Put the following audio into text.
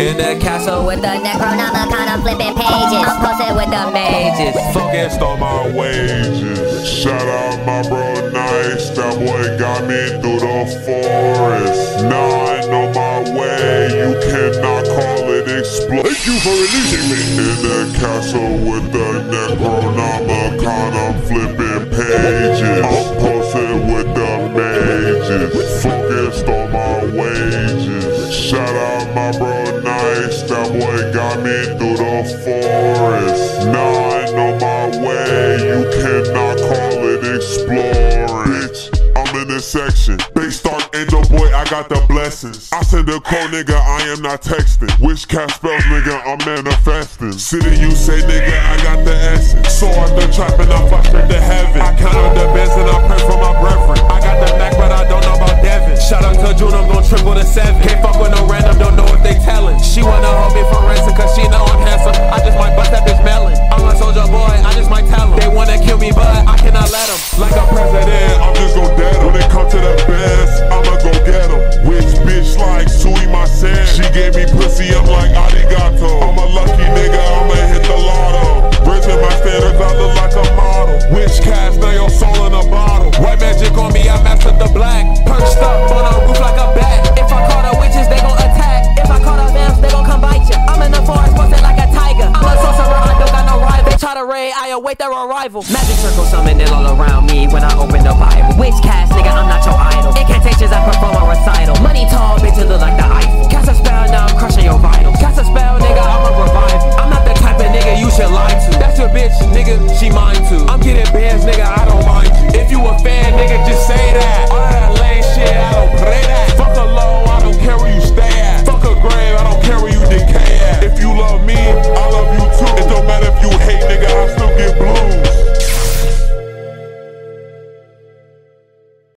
In the castle with the Necronomicon, I'm flipping pages. I'm posted with the mages. Focused on my wages. Shout out my bro Nice, that boy got me through the forest. Now I know my way, you cannot call it explode. Thank you for releasing me. In the castle with the Necronomicon, I'm flipping pages. I'm posted with the mages. Focused on my wages. Shout out my bro Nice, that boy got me through the forest. Now I know my way, you cannot call it explore. Bitch, I'm in this section. Based on Angel Boy, I got the blessings. I send a code, nigga, I am not texting. Wish cast spells, nigga, I'm manifesting. Seriyouse, nigga, I got the essence. So out the trap and I fly straight to heaven. I count on the best and I pray for my brethren. I got the Mac, but I don't know about Devin. Shout out to June, I'm gon' triple the seven. Can't fuck with no random, don't know they telling. She wanna hold me for ransom, cause she know I'm handsome. I just might bust that bitch melon. I'm a soldier boy, I just might tell them. They wanna kill me, but I cannot let them. Like a president, I'm just gon' dead em. When it come to the best, I'ma go get em. Which bitch like Sui my sand? She gave me pussy, I'm like arigato. I'm a lucky nigga, I'ma hit the lotto. Raising my standards, I look like a model. Which cast, now your soul await their arrival. Magic circle summoning all around me when I open the Bible. Witch cast, nigga, I'm not your idol. Incantations, I perform a recital. Money tall, bitch, you look like the Eiffel. Cast a spell, now I'm crushing your vitals. Cast a spell, nigga, I'm a revival. I'm not the type of nigga you should lie to. That's your bitch, nigga, she mine too. I'm getting bands, nigga, I don't mind you. If you a fan,